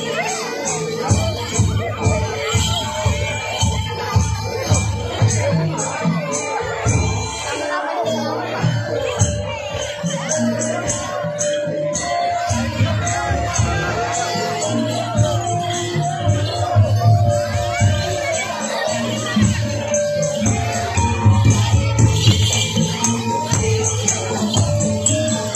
Yes.